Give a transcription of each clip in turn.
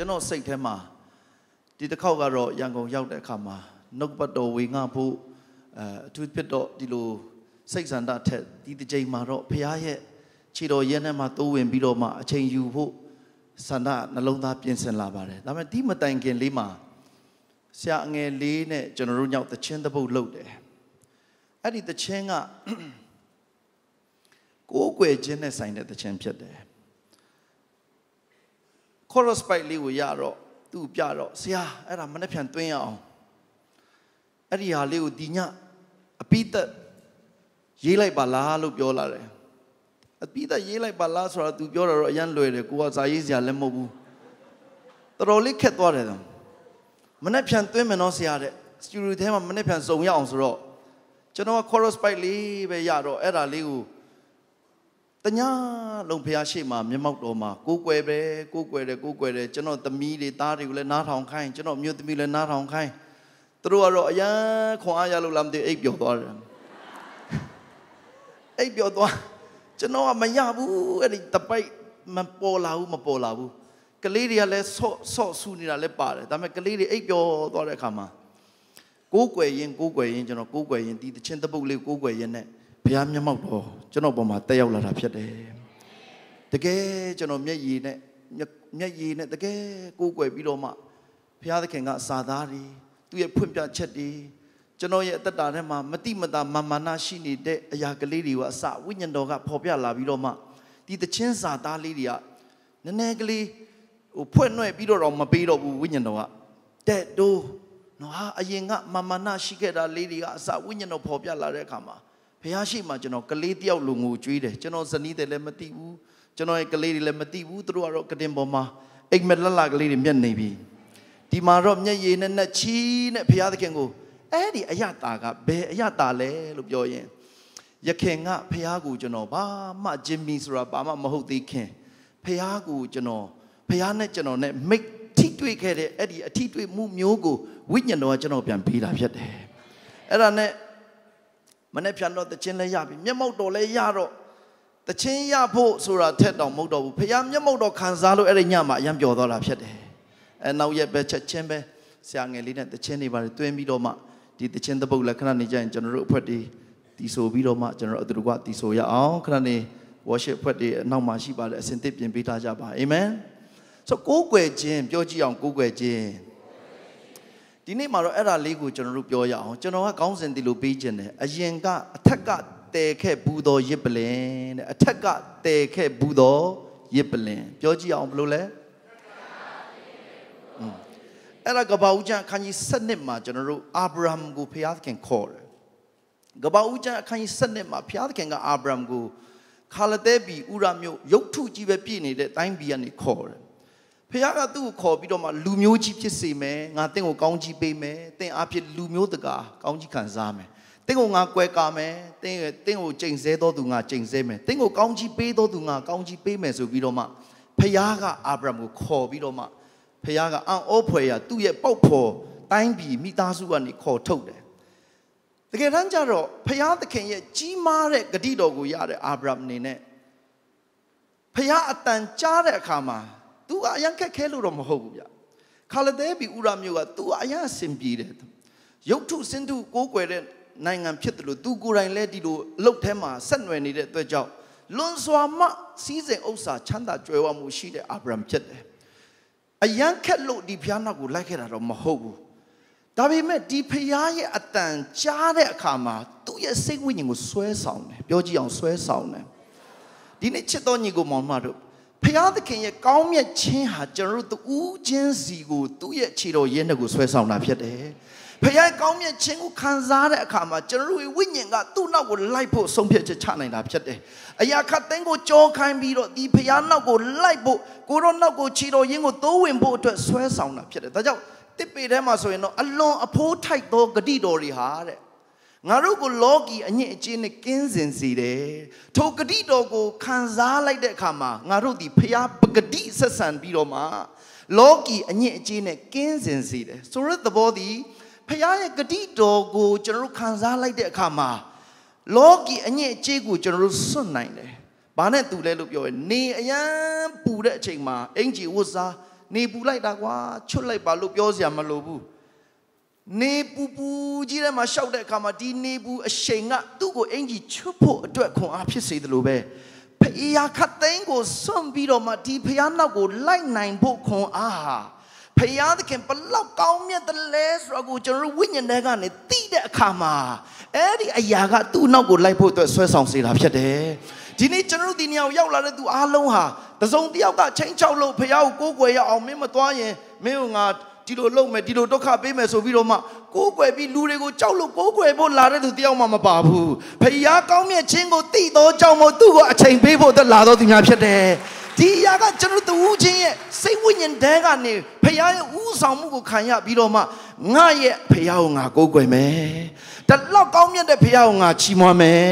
ကျွန်တော်စိတ်ထဲမှာဒီတစ်ခေါက်ကတော့ရန်ကုန်ရောက်တဲ့အခါမှာနှုတ်ပတ်တော်ဝေငှဖို့အဲအထူးဖြစ်တော့ဒီလိုစိတ်ဆန္ဒထက်ဒီတစ်ချိန်မှာတော့ဖခင်ရဲ့ခြေတော်ရဲနဲ့မှတိုးဝင်ပြီးတော့မှအချိန်ယူဖို့ဆန္ဒနှလုံးသားပြင်ဆင်လာပါတယ်ဒါပေမဲ့ဒီမတိုင်ခင်လေးမှာဆရာအငယ်လေးနဲ့ကျွန်တော်တို့ညောက်တချင်းတစ်ပုတ်လုပ်တယ်အဲ့ဒီတချင်းကကိုးကွယ်ခြင်းနဲ့ဆိုင်တဲ့တခြင်းဖြစ်တယ် chorus spike လေးကိုရတော့သူ့ပြတော့ဆရာအဲ့ဒါမနေ့ပြန်တွင်းရအောင်အဲ့ဒီဟာလေးကိုဒီညအပိသက်ရေးလိုက်ပါလားလို့ပြောလာတယ်အပိသက်ရေးလိုက်ပါလားဆိုတော့ तू ပြောတော့အရန်လွယ်တယ်ကိုကဇာရေးစရာလည်းမဟုတ်ဘူးတော်တော်လေးခက်သွားတယ်တော့မနေ့ပြန်တွင်းမယ်နော်ဆရာတဲ့စတူဒီယိုထဲမှာမနေ့ပြန်စုံရအောင်ဆိုတော့ကျွန်တော်က chorus spike လေးပဲရတော့အဲ့ဒါလေးကို တညာလုံးဖះရှိမှမျက်မှောက်တော်မှာကိုးကွယ်ပဲကိုးကွယ်တယ်ကိုးကွယ်တယ်ကျွန်တော်သမီးတွေသားတွေကိုလည်းနားထောင်ခိုင်းကျွန်တော်မြို့သမီးလည်းနားထောင်ခိုင်းသူတို့ကတော့အရန်ခွန်အားရလို့လားမသိအိပ်ပျော်သွားတယ်အိပ်ပျော်သွားကျွန်တော်ကမရဘူးအဲ့ဒီတပိုက်မပေါ်လာဘူးမပေါ်လာဘူးကလေးတွေကလည်းဆော့ဆော့ဆူနေတာလည်းပါတယ်ဒါပေမဲ့ကလေးတွေအိပ်ပျော်သွားတဲ့အခါမှာကိုးကွယ်ရင်ကိုးကွယ်ရင်ကျွန်တော်ကိုးကွယ်ရင်ဒီတချင်းတပုတ်လေးကိုးကွယ်ရင်နဲ့ ဘုရားမျက်မှောက်တော်ကျွန်တော်ပေါ်မှာတက်ရောက်လာတာဖြစ်တယ်တကယ်ကျွန်တော်မျက်ရည်နဲ့မျက်ရည်နဲ့တကယ်ကိုးကွယ်ပြီးတော့မှဘုရားသခင်ကအစာသားတွေသူ့ရဲ့ဖွင့်ပြချက်တွေကျွန်တော်ရဲ့အသက်တာထဲမှာမတိမတာမာမာနရှိနေတဲ့အရာကလေးတွေကအစဝိညာဉ်တော်ကပေါ်ပြလာပြီးတော့မှဒီတချင်းစာသားလေးတွေကနည်းနည်းကလေးဟိုဖွင့်နှွဲ့ပြီးတော့တော့မပေးတော့ဘူးဝိညာဉ်တော်ကတဲ့တိုးနော်ဟာအရင်ကမာမာနရှိခဲ့တာလေးတွေကအစဝိညာဉ်တော်ပေါ်ပြလာတဲ့အခါမှာ ဖះရှိမှကျွန်တော်ကလေးတယောက်လိုငိုကြွေးတယ်ကျွန်တော်ဇနီးတယ်လည်းမသိဘူးကျွန်တော်ရဲ့ကလေးတွေလည်းမသိဘူးသူတို့ကတော့ကတင်ပေါ်မှာအိမ်မက်လက်လာကလေးတွေမျက်နေပြီဒီမှာတော့မျက်ရည်နဲ့နဲ့ချီးနဲ့ဖះသခင်ကိုအဲ့ဒီအယတာကဘယ်အယတာလဲလို့ပြောရင်ရခင်ကဖះကိုကျွန်တော်ဘာမှဂျင်မီဆိုတာဘာမှမဟုတ်သေးခင်ဖះကိုကျွန်တော်ဖះနဲ့ကျွန်တော်နဲ့မိတ်ထိတွေ့ခဲ့တဲ့အဲ့ဒီအထိတွေ့မှုမျိုးကိုဝိညာဉ်တော်ကကျွန်တော်ပြန်ပေးတာဖြစ်တယ်အဲ့ဒါနဲ့ မနေ့ပြန်တော့တခြင်းလည်းရပြီမျက်မှောက်တော်လည်းရတော့တခြင်းရဖို့ဆိုတာထက်တောင်မဟုတ်တော့ဘူးဖခင်မျက်မှောက်တော်ခံစားလို့အဲ့ဒီညမှာအယံပျော်သွားတာဖြစ်တယ်အဲနောက်ရက်ပဲချက်ချင်းပဲဆရာငယ်လေးနဲ့တခြင်းတွေပါတယ်တွင်းပြီးတော့မှဒီတခြင်းတပုတ်လည်းခဏနေကြရင်ကျွန်တော်တို့အဖွဲ့တွေတီဆိုပြီးတော့မှကျွန်တော်တို့အတူတူကတီဆိုရအောင်ခဏနေ worship အဖွဲ့တွေအနောက်မှာရှိပါတယ်အစဉ်သစ်ပြင်ပေးထားကြပါအာမင်ဆိုကိုးကွယ်ခြင်းပြောကြည့်အောင်ကိုးကွယ်ခြင်း ဒီနေ့မှာတော့အဲ့ဒါလေးကိုကျွန်တော်တို့ပြောရအောင်ကျွန်တော်ကကောင်းစဉ်ဒီလိုပေးခြင်းတယ်အရင်ကအထက်ကတဲခဲ့ဘူးသောရစ်ပလင်တဲ့အထက်ကတဲခဲ့ဘူးသောရစ်ပလင်ပြောကြည့်အောင်ဘယ်လိုလဲအဲ့ဒါကပ္ပဦးကျမ်းအခန်းကြီး7မှာကျွန်တော်တို့အာဗြဟံကိုဖျားသခင်ခေါ်တယ်ကပ္ပဦးကျမ်းအခန်းကြီး7မှာဖျားသခင်ကအာဗြဟံကိုခါလသဲဘီဥရမြို့ရုတ်ထုကြီးပဲပြည့်နေတဲ့တိုင်းဘီကနေခေါ်တယ် ဖခင်ကသူ့ကိုခေါ်ပြီးတော့မှလူမျိုးကြီးဖြစ်စေမယ်ငါတင့်ကိုကောင်းကြီးပေးမယ်တင့်အဖြစ်လူမျိုးတကာကောင်းကြီးခံစားမယ်တင့်ကိုငါကွဲကာမယ်တင့်ရဲ့တင့်ကိုချိန်ဆဲတော်သူငါချိန်ဆဲမယ်တင့်ကိုကောင်းကြီးပေးတော်သူငါကောင်းကြီးပေးမယ်ဆိုပြီးတော့မှဖခင်ကအာဗြဟံကိုခေါ်ပြီးတော့မှဖခင်ကအံ့ဩဖွယ်ရသူ့ရဲ့ပေါက်ဖော်တိုင်းပြည်မိသားစုကနေခေါ်ထုတ်တယ်တကယ်တမ်းကျတော့ဖခင်သခင်ရဲ့ကြီးမားတဲ့ဂတိတော်ကိုရတဲ့အာဗြဟံအနေနဲ့ဖခင်အတန်ကြားတဲ့အခါမှာ။ तू ကအရန်ခက်ခဲလို့တော့မဟုတ်ဘူးဗျ။ခါလသဲဘီဥရမျိုးက तू အရန်အဆင်ပြေတယ်။ရုပ်ထုစင်ထုကိုးကွယ်တဲ့နိုင်ငံဖြစ်တယ်လို့ तू ကိုယ်တိုင်လည်းဒီလိုအလုတ်ထဲမှာဆက်နွယ်နေတဲ့အတွက်ကြောင့်လွန်စွာမှစီးစိမ်ဥစ္စာချမ်းသာကြွယ်ဝမှုရှိတဲ့အာဗြဟံဖြစ်တယ်။အရန်ခက်လို့ဒီဖျားနောက်ကိုလိုက်ခဲ့တာတော့မဟုတ်ဘူး။ဒါပေမဲ့ဒီဖျားရဲ့အတန်ကြားတဲ့အခါမှာသူ့ရဲ့စိတ်ဝိညာဉ်ကိုဆွဲဆောင်တယ်။ပြောကြည့်အောင်ဆွဲဆောင်တယ်။ဒီနေ့ချစ်တော်ညီကိုမောင်မတို့ ဖျားသခင်ရဲ့ကောင်းမြတ်ခြင်းဟာကျွန်တော်တို့တူးချင်းစီကိုသူ့ရဲ့ခြေတော်ရင်းတဲ့ကိုဆွဲဆောင်တာဖြစ်တယ်။ဖျားကောင်းမြတ်ခြင်းကိုခံစားတဲ့အခါမှာကျွန်တော်တို့ဝိညာဉ်ကသူ့နောက်ကိုလိုက်ဖို့ဆုံးဖြတ်ချက်ချနိုင်တာဖြစ်တယ်။အရာခတ်သိန်းကိုကြောခိုင်းပြီးတော့ဒီဖျားနောက်ကိုလိုက်ဖို့ကိုရောနောက်ကိုခြေတော်ရင်းကိုတိုးဝင်ဖို့အတွက်ဆွဲဆောင်တာဖြစ်တယ်။ဒါကြောင့်တစ်ပေထဲမှာဆိုရင်တော့အလွန်အဖိုးထိုက်သောဂတိတော်တွေဟာတဲ့ ငါတို့ကိုလောကီအညစ်အကြေးနဲ့ကင်းစင်စေတယ်ထိုဂတိတော်ကိုခံစားလိုက်တဲ့အခါမှာငါတို့ဒီဖျားပဂတိဆက်ဆံပြီးတော့မှလောကီအညစ်အကြေးနဲ့ကင်းစင်စေတယ်ဆိုရတဲ့သဘောဒီဖျားရဲ့ဂတိတော်ကိုကျွန်တော်တို့ခံစားလိုက်တဲ့အခါမှာလောကီအညစ်အကြေးကိုကျွန်တော်တို့စွန့်နိုင်တယ်ဘာနဲ့တူလဲလို့ပြောရင်နေအရန်ပူတဲ့အချိန်မှာအင်ဂျီဝတ်စားနေပူလိုက်တာကွာချွတ်လိုက်ပါလို့ပြောစရာမလိုဘူး နေပူပူကြီးထဲမှာရှောက်တဲ့အခါမှာဒီနေပူအရှိန်ကသူ့ကိုအင်ကြီးချွတ်ဖို့အတွက်ခွန်အားဖြစ်စေတယ်လို့ပဲဖယားခတ်သိန်းကိုစွန့်ပြီးတော့မှဒီဖယားနောက်ကိုလိုက်နိုင်ဖို့ခွန်အားဟာဖယားသခင်ဘလောက်ကောင်းမြတ်တယ်လဲဆိုတော့ကိုကျွန်တော်တို့ဝိညာဉ်ထဲကနေသိတဲ့အခါမှာအဲ့ဒီအရာကသူ့နောက်ကိုလိုက်ဖို့အတွက်ဆွဲဆောင်စေတာဖြစ်တယ်ဒီနေ့ကျွန်တော်တို့ဒီနေရာကိုရောက်လာတဲ့သူအားလုံးဟာတစုံတစ်ယောက်ကချင်းချောက်လို့ဖယားကိုကိုးကွယ်ရအောင်မင်းမသွားရင်မင်းကငါ ဒီလိုလုပ်မယ်ဒီလိုဒုက္ခပေးမယ်ဆိုပြီးတော့မှကိုးကွယ်ပြီးလူတွေကိုကြောက်လို့ကိုးကွယ်ဖို့လာတဲ့သူတယောက်မှမပါဘူးဖယားကောင်းမြတ်ခြင်းကိုသိတော့ကြောင့်မို့သူ့ကိုအချိန်ပေးဖို့အတွက်လာတော့သူများဖြစ်တယ်ဒီအရာကကျွန်တော်တို့ဦးချင်းရဲ့စိတ်ဝိညာဉ်တန်းကနေဖခင်ရဲ့ဥဆောင်မှုကိုခံရပြီးတော့မှငါရဲ့ဖခင်ကိုငါကိုးကွယ်မယ်တလောက်ကောင်းမြတ်တဲ့ဖခင်ကိုငါချီးမွမ်းမယ်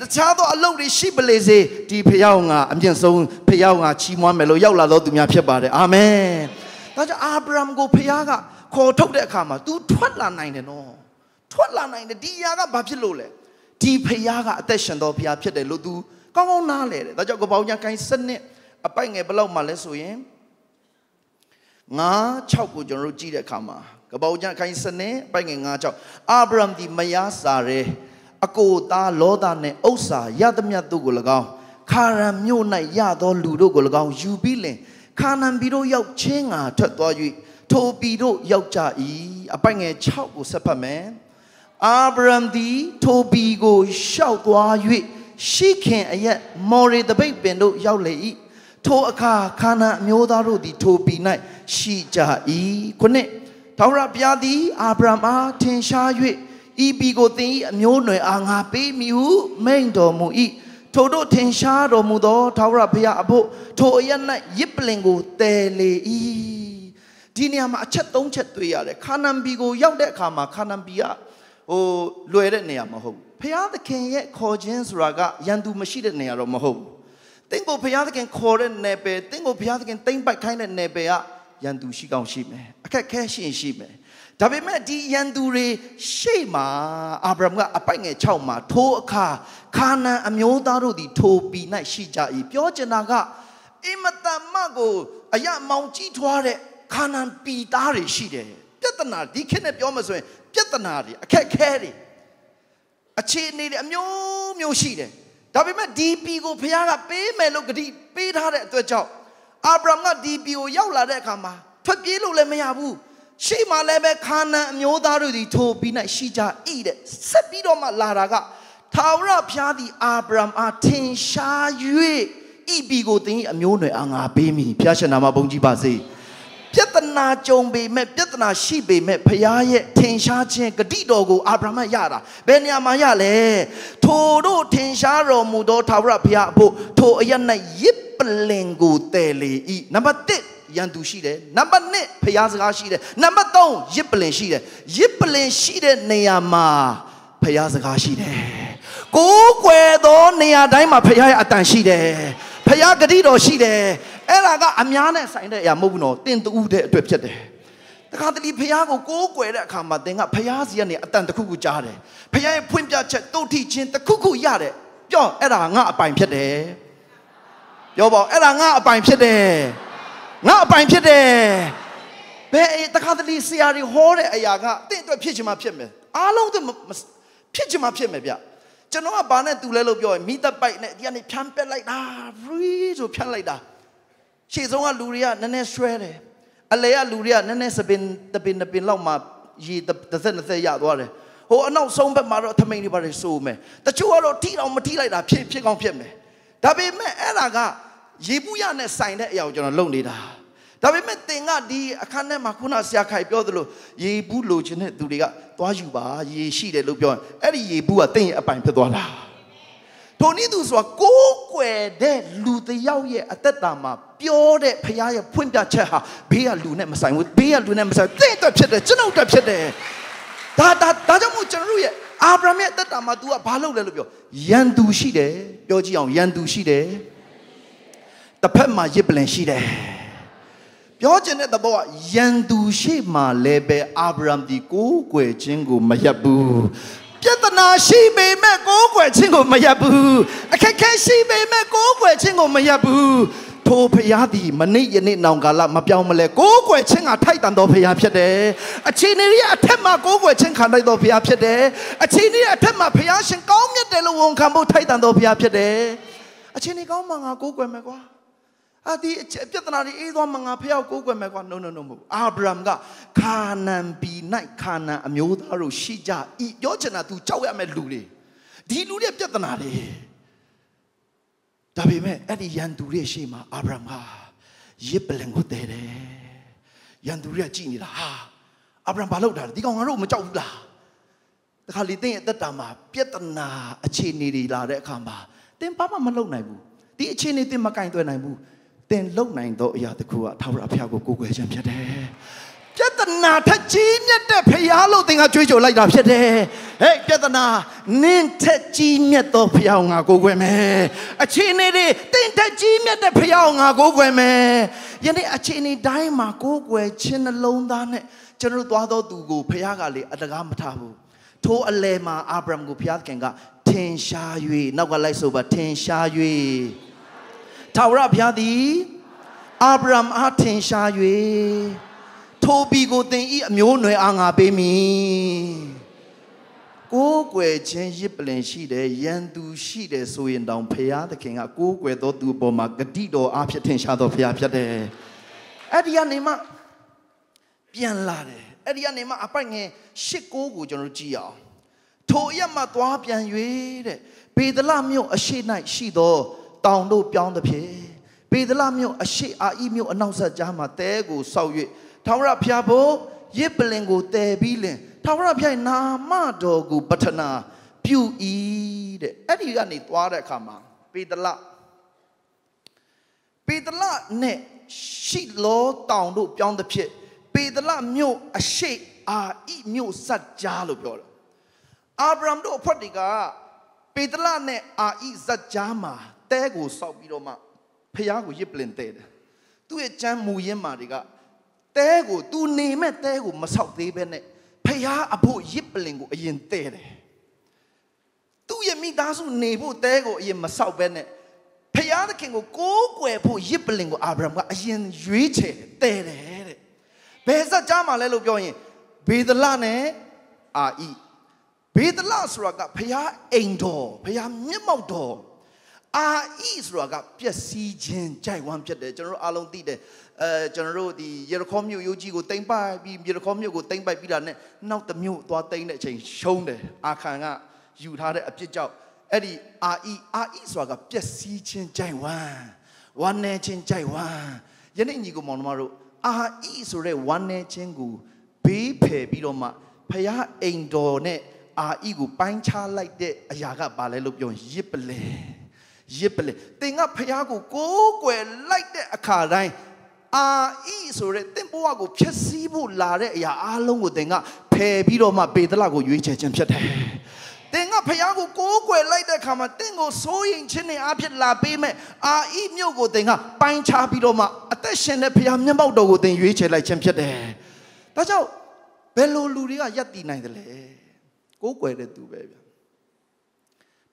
တခြားသောအလုပ်တွေရှိပလေစေဒီဖခင်ကိုငါအမြင့်ဆုံးဖခင်ကိုငါချီးမွမ်းမယ်လို့ရောက်လာတော့သူများဖြစ်ပါတယ်အာမင် ဒါကြောင့်အာဗြဟံကိုဖခင်ကခေါ်ထုတ်တဲ့အခါမှာ तू ထွက်လာနိုင်တယ်နော်ထွက်လာနိုင်တယ်ဒီအရာကဘာဖြစ်လို့လဲဒီဖခင်ကအသက်ရှင်တော်ဖခင်ဖြစ်တယ်လို့ तू ကောင်းကောင်းနားလဲတယ်ဒါကြောင့်ကပောင်ညာကိုင်းစနစ်အပိုက်ငယ်ဘယ်လောက်မှလဲဆိုရင်9 6ကိုကျွန်တော်တို့ကြည့်တဲ့အခါမှာကပောင်ကျန်ခိုင်းစနေအပိုက်ငယ်9 6အာဗြဟံဒီမယားစာရဲအကိုသားလောသနှင့်ဥစ္စာရသမျှတို့ကို၎င်းခါရံမြို့၌ရသောလူတို့ကို၎င်းယူပြီးလင် ခါနန်ပြည်တို့ရောက်ချင်းငါထွက်သွား၍ထိုပြည်တို့ရောက်ကြ၏အပိုက်ငယ်6ကိုဆက်ဖတ်မယ်အာဗြဟံသည်ထိုပြည်ကိုရှောက်သွား၍ရှိခင်အရက်မော်ရီတပိတ်ပင်တို့ရောက်လေ၏ထိုအခါခါနာအမျိုးသားတို့သည်ထိုပြည်၌ရှိကြ၏ခုနှစ်ထာဝရဘုရားသည်အာဗြဟံအားထင်ရှား၍ဤပြည်ကိုသင်၏အမျိုးနွယ်အားငါပေးမည်ဟုမိန့်တော်မူ၏ ထိုတို့ထင်ရှားတော်မူသောထာဝရဘုရားအဖို့ထိုအရ၌ရစ်ပလင်ကိုတည်လေ၏ဒီနေရာမှာအချက်၃ချက်တွေ့ရတယ်ခါနန်ပြည်ကိုရောက်တဲ့အခါမှာခါနန်ပြည်ကဟိုလွယ်တဲ့နေရာမဟုတ်ဘူးဘုရားသခင်ရဲ့ခေါ်ခြင်းဆိုတာကရန်သူမရှိတဲ့နေရာတော့မဟုတ်ဘူးတင့်ကိုဘုရားသခင်ခေါ်တဲ့နယ်ပယ်တင့်ကိုဘုရားသခင်တိမ့်ပိုက်ခိုင်းတဲ့နယ်ပယ်ကရန်သူရှိကောင်းရှိမယ်အခက်ခဲရှိရင်ရှိမယ် ဒါပေမဲ့ဒီရန်သူတွေရှေ့မှာအာဗြဟံကအပိုက်ငယ်6မှာထိုအခါခါနန်အမျိုးသားတို့သည်ထိုပြည်၌ရှိကြ၏ပြောချင်တာကအင်မတန်မှကိုအရမောင်ကြီးထွားတဲ့ခါနန်ပြည်သားတွေရှိတယ်ပြဿနာဒီခေတ်နဲ့ပြောမှဆိုရင်ပြဿနာတွေအခက်ခဲတွေအခြေအနေတွေအမျိုးမျိုးရှိတယ်ဒါပေမဲ့ဒီပီကိုဘုရားကပေးမယ်လို့ဂတိပေးထားတဲ့အတွက်ကြောင့်အာဗြဟံကဒီပီကိုရောက်လာတဲ့အခါမှာထွက်ပြေးလို့လည်းမရဘူး ရှေ့မှာလည်းပဲခါနန်အမျိုးသားတို့ဒီထိုပြီး၌ရှိကြ၏တဲ့ဆက်ပြီးတော့မှလာတာကထာဝရဘုရားသည်အာဗြဟံအားထင်ရှား၍ဤပီကိုသင်၏အမျိုးနွယ်အားငါပေးမည်ဘုရားရှင်နာမဘုန်းကြီးပါစေ။ပြဿနာကြုံပေမဲ့ပြဿနာရှိပေမဲ့ဖခင်ရဲ့ထင်ရှားခြင်းဂတိတော်ကိုအာဗြဟံရတာဘယ်နေရာမှာရလဲထိုတို့ထင်ရှားတော်မူသောထာဝရဘုရားအဖို့ထိုအရ၌ရစ်ပလင်ကိုတည်လေ၏နံပါတ်1 ရန်သူရှိတယ်နံပါတ်2ဖျားစကားရှိတယ်နံပါတ်3ရစ်ပလင်ရှိတယ်ရစ်ပလင်ရှိတဲ့နေရာမှာဖျားစကားရှိတယ်ကိုးကွယ်သောနေရာတိုင်းမှာဖျားရဲ့အတန်ရှိတယ်ဖျားဂတိတော်ရှိတယ်အဲ့ဒါကအများနဲ့ဆိုင်တဲ့အရာမဟုတ်ဘူးနော်တင်တူးတဲ့အတွက်ဖြစ်တယ်တခါတလေဖះကိုကိုးကွယ်တဲ့အခါမှာသင်ကဖះစီကနေအတန်တစ်ခုခုကြားတယ်ဖះရဲ့ဖွင့်ပြချက်တုတ်ထိချင်းတစ်ခုခုရတယ်ပြောအဲ့ဒါငါအပိုင်ဖြစ်တယ်ပြောပါအဲ့ဒါငါအပိုင်ဖြစ်တယ် ငါအပိုင်ဖြစ်တယ်ဘယ်တခါတလေဆရာတွေဟောတဲ့အရာကတင့်အတွက်ဖြစ်ချင်မှဖြစ်မယ်အားလုံးသူဖြစ်ချင်မှဖြစ်မယ်ဗျကျွန်တော်ကဘာနဲ့တူလဲလို့ပြောရင်မိသက်ပိုက်နဲ့ဒီကနေဖြန်းပက်လိုက်တာ free ဆိုဖြန်းလိုက်တာရှေ့ဆုံးကလူတွေကနည်းနည်းဆွဲတယ်အလေကလူတွေကနည်းနည်းစပင်တပင်တပင်လောက်မှရေတစ်သက်နှစ်သက်ရသွားတယ်ဟိုအနောက်ဆုံးဘက်မှာတော့ထမိန်တွေပါလေစိုးမယ်တချို့ကတော့ထိတော့မထိလိုက်တာဖြစ်ဖြစ်ကောင်းဖြစ်မယ်ဒါပေမဲ့အဲ့ဒါကရေဘူးရနဲ့ဆိုင်တဲ့အရာကိုကျွန်တော်လုပ်နေတာ ဒါပေမဲ့သင်ကဒီအခန်းထဲမှာခုနဆရာခိုင်ပြောသလိုရေဘူးလိုချင်တဲ့သူတွေကသွားယူပါရေရှိတယ်လို့ပြောရင်အဲ့ဒီရေဘူးကသင်ရဲ့အပိုင်ဖြစ်သွားတာထိုနည်းသူဆိုတာကိုးကွယ်တဲ့လူတယောက်ရဲ့အသက်တာမှာပြောတဲ့ဖခင်ရဲ့ဖွင့်ပြချက်ဟာဘေးကလူနဲ့မဆိုင်ဘူးဘေးကလူနဲ့မဆိုင်တဲ့အတွက်ဖြစ်တယ်ကျွန်ုပ်အတွက်ဖြစ်တယ်ဒါဒါဒါကြောင့်မို့ကျွန်တော်ရဲ့အာဗြဟံရဲ့အသက်တာမှာ तू ကဘာလုပ်လဲလို့ပြောယန်သူရှိတယ်ပြောကြည့်အောင်ယန်သူရှိတယ်တစ်ဖက်မှာရစ်ပလင်ရှိတယ် ပြောချင်တဲ့သဘောကယန်သူရှိမှလည်းပဲအာဗြဟံဒီကိုးကွယ်ခြင်းကိုမရပ်ဘူးပြဿနာရှိပေမဲ့ကိုးကွယ်ခြင်းကိုမရပ်ဘူးအခက်ခဲရှိပေမဲ့ကိုးကွယ်ခြင်းကိုမရပ်ဘူးထိုဖရာသည်မနေ့ယနေ့နောင်ကာလမပြောင်းမလဲကိုးကွယ်ခြင်းကထိုက်တန်သောဖရာဖြစ်တယ်အခြေအနေတွေအထက်မှာကိုးကွယ်ခြင်းခံထိုက်သောဖရာဖြစ်တယ်အခြေအနေတွေအထက်မှာဖရာရှင်ကောင်းမြတ်တယ်လို့ဝန်ခံဖို့ထိုက်တန်သောဖရာဖြစ်တယ်အခြေအနေကောင်းမှငါကိုးကွယ်မယ်ကွာ အဒီပြဿနာတွေအေးသွားမှငါဖះကိုကိုးကွယ်မယ်ကွာ no no no မဟုတ်အာဗြဟံကခါနန်ပြည်၌ခါနန်အမျိုးသားတို့ရှိကြဤပြောချင်တာ तू ကြောက်ရမယ့်လူတွေဒီလူတွေပြဿနာတွေဒါပေမဲ့အဲ့ဒီရန်သူတွေရှေ့မှာအာဗြဟံဟာရစ်ပလင်ကိုတဲတယ်ရန်သူတွေကကြည်နေတာဟာအာဗြဟံဘာလုပ်တာလဲဒီကောင်ငါတို့မကြောက်ဘူးလားတခါလေတင်းရဲ့အသက်တာမှာပြဿနာအခြေအနေတွေလာတဲ့အခါမှာတင်းဘာမှမလုပ်နိုင်ဘူးဒီအခြေအနေတင်းမကင်သွဲနိုင်ဘူး တင်းလုံနိုင်သောအရာတစ်ခုကထာဝရဘုရားကိုကိုးကွယ်ခြင်းဖြစ်တယ်ပြဿနာထက်ကြီးမြတ်တဲ့ဖရာလို့သင်ကကြွေးကြော်လိုက်တာဖြစ်တယ်။ဟဲ့ပြဿနာနင်းထက်ကြီးမြတ်သောဖရာကိုငါကိုးကွယ်မယ်။အခြေအနေတွေတင်ထက်ကြီးမြတ်တဲ့ဖရာကိုငါကိုးကွယ်မယ်။ယနေ့အခြေအနေတိုင်းမှာကိုးကွယ်ခြင်းနှလုံးသားနဲ့ကျွန်တော်သွားသောသူကိုဖရာကလေအတကားမထားဘူး။ထိုအလဲမှာအာဗြဟံကိုဖရာခင်ကထင်ရှား၍နောက်ကလိုက်ဆိုပါထင်ရှား၍ ထာဝရဘုရားသည်အာဗြဟံအားထင်ရှား၍ထိုပီကိုသင်ဤအမျိုးနွယ်အားငါပေးမည်ကိုးကွယ်ခြင်းရစ်ပလင်ရှိတယ်ရန်သူရှိတယ်ဆိုရင်တောင်ဖရာသခင်ကကိုးကွယ်သောသူအပေါ်မှာဂတိတော်အားဖြင့်ထင်ရှားသောဖရာဖြစ်တယ်အဲ့ဒီကနေမှပြန်လာတယ်အဲ့ဒီကနေမှအပိုက်ငယ်ရှစ်ကိုးကိုကျွန်တော်ကြည့်အောင်ထိုအရမှသွားပြန်၍တဲ့ဘေဒလမြို့အရှိ၌ရှိသော တောင်တို့ပြောင်းသဖြင့်ဘေဒလမြို့အရှိအာဤမြို့အနောက်ဆက်ကြားမှာတဲကိုဆောက်၍ထာဝရဘုရားဘို့ရစ်ပလင်ကိုတည်ပြီးလင်ထာဝရဘုရားနာမတော်ကိုပထနာပြု၏တဲ့အဲ့ဒီကနေသွားတဲ့အခါမှာပေတလပေတလနဲ့ရှိလောတောင်တို့ပြောင်းတဲ့ဖြစ်ပေတလမြို့အရှိအာဤမြို့စัจကြားလို့ပြောတယ်အာဗြဟံတို့အဖွဲ့တွေကပေတလနဲ့အာဤစัจကြားမှာ တဲကိုစောက်ပြီးတော့မှဖះကိုရစ်ပလင်တဲတယ်သူ့ရဲ့ကျမ်းမူရင်းမာတွေကတဲကို तू နေမဲ့တဲကိုမဆောက်သေးပဲနဲ့ဖះအဖို့ရစ်ပလင်ကိုအရင်တဲတယ်သူ့ရဲ့မိသားစုနေဖို့တဲကိုအရင်မဆောက်ပဲနဲ့ဖះသခင်ကိုကိုးကွယ်ဖို့ရစ်ပလင်ကိုအာဗြဟံကအရင်ရွေးချယ်တဲတယ်တဲ့ဘယ်စက်ကြားမှာလဲလို့ပြောရင်ဘေဒလနဲ့အာဤဘေဒလဆိုတာကဖះအိမ်တော်ဖះမျက်မှောက်တော် အာဤဆိုတာကပျက်စီးခြင်းကြိုက်ဝမ်းဖြစ်တယ်ကျွန်တော်တို့အားလုံးသိတယ်အဲကျွန်တော်တို့ဒီယေရခေါမြို့ယိုကြီးကိုတိမ့်ပိုက်ပြီးယေရခေါမြို့ကိုတိမ့်ပိုက်ပြီးတာနဲ့နောက်တစ်မြို့သွားတိမ့်တဲ့အချိန်ရှုံးတယ်အာခန်ကယူထားတဲ့အပြစ်ကြောင့်အဲ့ဒီအာအီအာအီဆိုတာကပျက်စီးခြင်းကြိုက်ဝမ်းဝမ်းနေခြင်းကြိုက်ဝမ်းယနေ့ညီကိုမောင်နှမတို့အာအီဆိုတဲ့ဝမ်းနေခြင်းကိုဘေးဖယ်ပြီးတော့မှဖះအိမ်တော်နဲ့အာအီကိုပိုင်းခြားလိုက်တဲ့အရာကဘာလဲလို့ပြောရင်ရစ်ပလဲ ရစ်ပလဲတင်ကဖះကိုကိုးကွယ်လိုက်တဲ့အခါတိုင်းအာဤဆိုတဲ့တင့်ဘဝကိုဖျက်ဆီးဖို့လာတဲ့အရာအလုံးကိုသင်ကဖယ်ပြီးတော့မှပေတလကိုရွေးချယ်ခြင်းဖြစ်တယ်။သင်ကဖះကိုကိုးကွယ်လိုက်တဲ့အခါမှာတင့်ကိုစိုးရင်ခြင်းနဲ့အဖြစ်လာပေးမဲ့အာဤမြို့ကိုသင်ကပိုင်းခြားပြီးတော့မှအသက်ရှင်တဲ့ဖះမျက်မှောက်တော်ကိုသင်ရွေးချယ်လိုက်ခြင်းဖြစ်တယ်။ဒါကြောင့်ဘယ်လိုလူတွေကယက်တည်နိုင်တယ်လဲ။ကိုးကွယ်တဲ့သူပဲဗျ။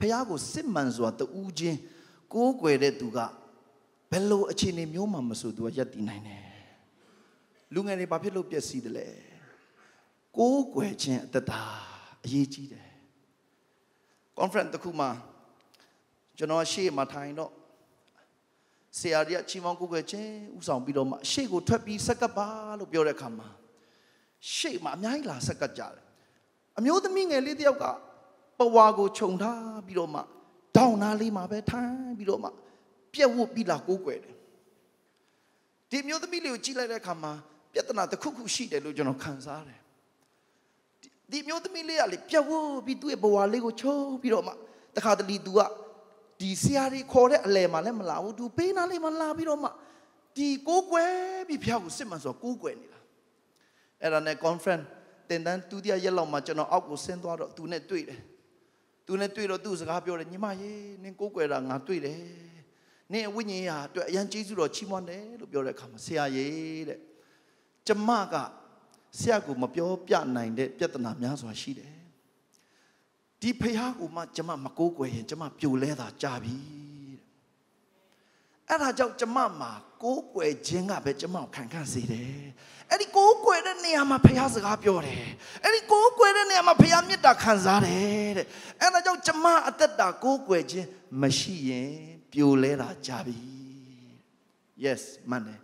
ဖះကိုစစ်မှန်စွာတူးချင်းကိုးကွယ်တဲ့သူကဘယ်လိုအခြေအနေမျိုးမှမဆိုသူကရက်တည်နိုင်တယ်လူငယ်တွေဘာဖြစ်လို့ပျက်စီးတယ်လဲကိုးကွယ်ခြင်းအတ္တအရေးကြီးတယ် conference တစ်ခုမှာကျွန်တော်ရှေ့မှာထိုင်တော့ဆရာကြီးကချီမောင်းကိုးကွယ်ခြင်းဥဆောင်ပြီးတော့မှရှေ့ကိုထွက်ပြီးဆက်ကပ်ပါလို့ပြောတဲ့အခါမှာရှေ့မှာအများကြီးလာဆက်ကပ်ကြတယ်အမျိုးသမီးငယ်လေးတယောက်က ပဝါကိုခြုံထားပြီးတော့မှတောင်းနာလေးမှာပဲထိုင်ပြီးတော့မှပြက်ဝတ်ပြီးလာကိုးကွယ်တယ်ဒီမျိုးသမီးလေးကိုကြည့်လိုက်တဲ့အခါမှာပြဿနာတစ်ခုခုရှိတယ်လို့ကျွန်တော်ခံစားတယ်ဒီမျိုးသမီးလေးကလေပြက်ဝတ်ပြီးသူ့ရဲ့ဘဝလေးကိုချုံပြီးတော့မှတခါတလေ तू ကဒီဆရာကြီးခေါ်တဲ့အလဲမှာလည်းမလာဘူး तू ပေးနာလေးမှလာပြီးတော့မှဒီကိုးကွယ်ပြီးဖျောက်ကိုစစ်မှန်ဆိုကိုးကွယ်နေတာအဲ့ဒါနဲ့ conference တင်တန်းဒုတိယရက်လောက်မှာကျွန်တော်အောက်ကိုဆင်းသွားတော့သူနဲ့တွေ့တယ် သူနဲ့တွေ့တော့သူ့စကားပြောတယ်ညီမရေနင်ကိုးကွယ်တာငါတွေ့တယ်နင့်ဝိညာဉ်ရာအတွက်အရန်ကျေးဇူးတော်ချီးမွမ်းတယ်လို့ပြောတဲ့အခါမှာဆရာကြီးတဲ့ကျမကဆရာကိုမပြောပြနိုင်တဲ့ပြဿနာများစွာရှိတယ်ဒီဖះကိုမှကျမမကိုးကွယ်ရင်ကျမပြိုလဲတာကြာပြီအဲ့ဒါကြောင့်ကျမမှာကိုးကွယ်ခြင်းကပဲကျမကိုခံခံစေတယ် အဲ့ဒီကိုးကွယ်တဲ့နေရာမှာဖခင်စကားပြောတယ်အဲ့ဒီကိုးကွယ်တဲ့နေရာမှာဖခင်မေတ္တာခံစားတယ်တဲ့အဲ့ဒါကြောင့်ကျမအသက်တာကိုးကွယ်ခြင်းမရှိရင်ပြိုလဲတာကြပြီ yes မှန်တယ်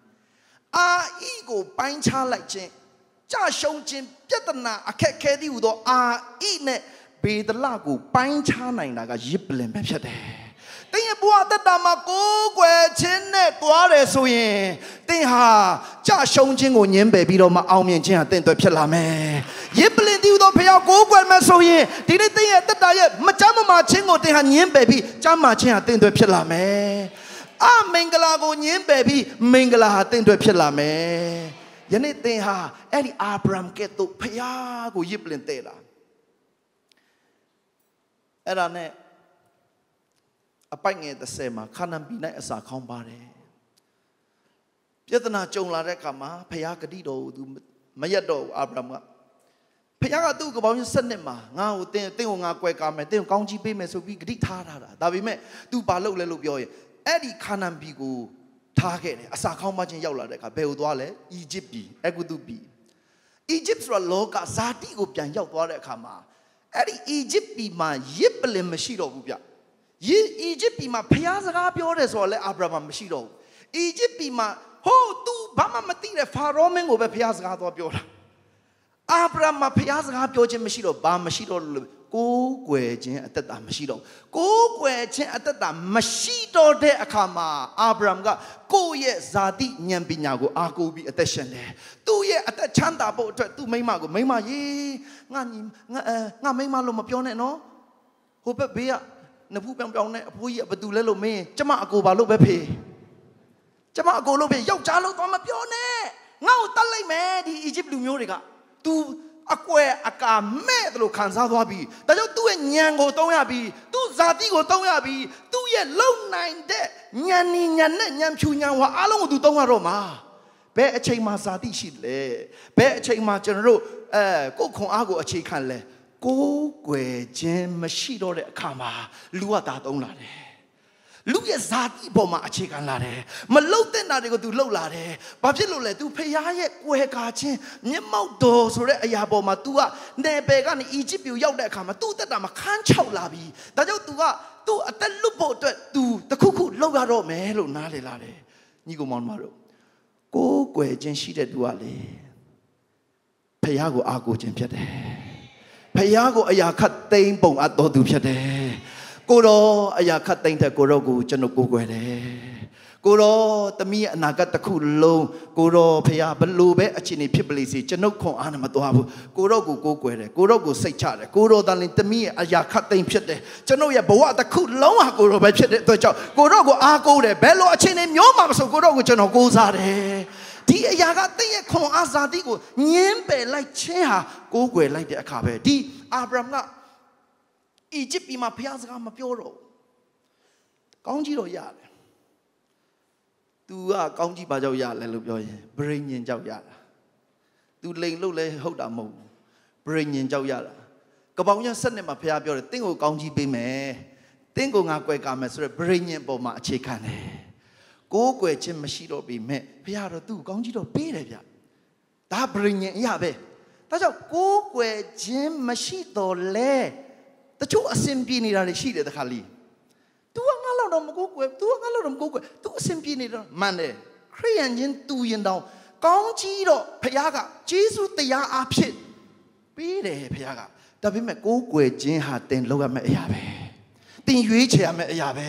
အာဤကိုပိုင်းခြားလိုက်ခြင်းကြရှုံးခြင်းပြဿနာအခက်ခဲသည်ဟူသောအာဤနဲ့ဘေဒလကိုပိုင်းခြားနိုင်တာကရစ်ပလင်ပဲဖြစ်တယ်။တင်းရဲ့ဘဝတက်တာမှာကိုးကွယ်ခြင်းနဲ့တွားတယ်ဆိုရင်တင်းဟာ ကြရှုံးခြင်းကိုညှင်းပယ်ပြီးတော့မအောင်မြင်ခြင်းဟာတင့်အတွက်ဖြစ်လာမယ်။ရစ်ပလင်သည်ဟူသောဖျောက်ကိုးကွယ်မယ်ဆိုရင်ဒီနေ့တင်းရဲ့တက်တာရဲ့မကြမ်းမမာခြင်းကိုတင်းဟာညှင်းပယ်ပြီးကြမ်းမာခြင်းဟာတင့်အတွက်ဖြစ်လာမယ်။အမင်္ဂလာကိုညှင်းပယ်ပြီးမင်္ဂလာဟာတင့်အတွက်ဖြစ်လာမယ်။ယနေ့သင်ဟာအဲ့ဒီအာဗြဟံကဲ့သို့ဖျားကိုရစ်ပလင်တဲ့လားအဲ့ဒါနဲ့အပိုက်ငယ်30မှာခါနန်ပြည်၌အစာခေါင်းပါတယ် ပြဿနာကြုံလာတဲ့အခါမှာဖျားဂတိတော်ကိုသူမရက်တော့ဘူးအာဗြဟံကဖခင်ကသူ့ကပောင်းစနစ်မှာငါ့ကိုတင်းတင်းကိုငါကွယ်ကာမယ်တင်းကိုကောင်းကြီးပေးမယ်ဆိုပြီးဂတိထားထားတာဒါပေမဲ့ तू ဘာလုပ်လဲလို့ပြောရင်အဲ့ဒီခါနန်ပြည်ကိုထားခဲ့တယ်အစာခေါင်းမချင်းရောက်လာတဲ့အခါဘယ်ကိုသွားလဲအီဂျစ်ပြည်အဂုတုပြည်အီဂျစ်ဆိုတာလောကဇာတိကိုပြန်ရောက်သွားတဲ့အခါမှာအဲ့ဒီအီဂျစ်ပြည်မှာရစ်ပလင်မရှိတော့ဘူးဗျရစ်အီဂျစ်ပြည်မှာဖျားစကားပြောတယ်ဆိုတော့လဲအာဗြဟံမရှိတော့ဘူးအီဂျစ်ပြည်မှာ ဟိုး तू ဘာမှမသိတဲ့ဖာရောမင်းကိုပဲဖျားစကားသွားပြောတာအာဗြဟံမှာဖျားစကားပြောခြင်းမရှိတော့ဘာမရှိတော့လို့ကိုးကွယ်ခြင်းအသက်တာမရှိတော့ကိုးကွယ်ခြင်းအသက်တာမရှိတော့တဲ့အခါမှာအာဗြဟံကကိုယ့်ရဲ့ဇာတိဉာဏ်ပညာကိုအားကိုးပြီးအသက်ရှင်တယ်သူ့ရဲ့အသက်ချမ်းသာဖို့အတွက်သူ့မိမကိုမိမရေငါညီငါအဲငါမိမလို့မပြောနဲ့နော်ဟိုဘက်ဘေးကနဖူးပြောင်ပြောင်နဲ့အဖိုးကြီးကဘသူလဲလို့မင်းကျမအကိုဘာလို့ပဲဖေး ကျမအကိုလို့ဖေးယောက်ျားလို့တော့မပြောနဲ့ငါ့ကိုတတ်လိုက်မယ်ဒီအီဂျစ်လူမျိုးတွေက तू အကွယ်အကာမဲ့တယ်လို့ခံစားသွားပြီဒါကြောင့်သူ့ရဲ့ညံကိုတုံးရပြီသူ့ဇာတိကိုတုံးရပြီသူ့ရဲ့လုံနိုင်တဲ့ညံနီညံနဲ့ညံဖြူညံဝါအားလုံးကိုသူတုံးရတော့မှာဘယ်အချိန်မှဇာတိရှိလဲဘယ်အချိန်မှကျွန်တော်တို့အဲကိုယ်ခွန်အားကိုအခြေခံလဲကိုးကွယ်ခြင်းမရှိတော့တဲ့အခါမှာလူကဒါတုံးလာတယ် လူရဲ့ဇာတိပေါ်မှာအခြေခံလာတယ်မလုတ်တဲ့နာတွေကို तू လှုပ်လာတယ်ဘာဖြစ်လို့လဲ तू ဖရားရဲ့ကွယ်ကာခြင်းမျက်မှောက်တော်ဆိုတဲ့အရာပေါ်မှာ तू ကနေပယ်ကနေအီဂျစ်ပြည်ရောက်တဲ့အခါမှာ तू တက်တာမှာခန်းချောက်လာပြီဒါကြောင့် तू က तू အသက်လွတ်ဖို့အတွက် तू တခုခုလှုပ်ရတော့မယ်လို့နားလေလာတယ်ညီကောင်မောင်တို့ကိုးကွယ်ခြင်းရှိတဲ့ तू ကလေဖရားကိုအားကိုးခြင်းဖြစ်တယ်ဖရားကိုအရာခတ်သိမ်းပုံအပ်တော်သူဖြစ်တယ် ကိုတော့အရာခတ်သိမ့်တဲ့ကိုတော့ကိုကျွန်တော်ကိုးကွယ်တယ်ကိုတော့တမီးရဲ့အနာဂတ်တစ်ခုလုံးကိုတော့ဖခင်ဘလို့ပဲအခြေအနေဖြစ်ပလိစေကျွန်ုပ်ခွန်အားနဲ့မသွားဘူးကိုတော့ကိုကိုးကွယ်တယ်ကိုတော့ကိုစိတ်ချတယ်ကိုတော့တန်တမီးရဲ့အရာခတ်သိမ့်ဖြစ်တယ်ကျွန်ုပ်ရဲ့ဘဝတစ်ခုလုံးဟာကိုတော့ပဲဖြစ်တဲ့အတွက်ကြောင့်ကိုတော့ကိုအားကိုးတယ်ဘယ်လိုအခြေအနေမျိုးမှမဆိုကိုတော့ကိုကျွန်တော်ကိုးစားတယ်ဒီအရာကတင့်ရဲ့ခွန်အားဇာတိကိုညင်းပယ်လိုက်ခြင်းဟာကိုးကွယ်လိုက်တဲ့အခါပဲဒီအာဗြဟံက အီဂျစ်ပြည်မှာဘုရားစကားမပြောတော့ကောင်းကြီးတော့ရတယ်။ तू ကကောင်းကြီးဘာကြောင့်ရလဲလို့ပြောရင်ဗရိညင်ကြောင့်ရတာ။ तू လိန်လို့လဲဟုတ်တာမဟုတ်ဘူး။ဗရိညင်ကြောင့်ရတာ။ကပောင်ရဆက်နဲ့မှာဘုရားပြောတယ်တင့်ကိုကောင်းကြီးပေးမယ်။တင့်ကိုငါကွယ်ကာမယ်ဆိုရယ်ဗရိညင်ပေါ်မှာအခြေခံတယ်။ကိုးကွယ်ခြင်းမရှိတော့ပြီမဲ့ဘုရားတော့သူ့ကောင်းကြီးတော့ပေးတယ်ဗျ။ဒါဗရိညင်အရာပဲ။ဒါကြောင့်ကိုးကွယ်ခြင်းမရှိတော့လဲ။ တချို့အစင်ပြေနေတာတွေရှိတယ်တခါလေး तू ကငါလောက်တော့မကိုးကွယ် तू ကငါလောက်တော့မကိုးကွယ် तू အစင်ပြေနေတော့မှန်တယ်ခရိယန်ချင်းတူရင်တောင်ကောင်းကြီးတော့ဖခင်ကဂျေဇုတရားအဖြစ်ပေးတယ်ဖခင်ကဒါပေမဲ့ကိုးကွယ်ခြင်းဟာတင်လောက်ရမယ့်အရာပဲတင်ရွေးချယ်ရမယ့်အရာပဲ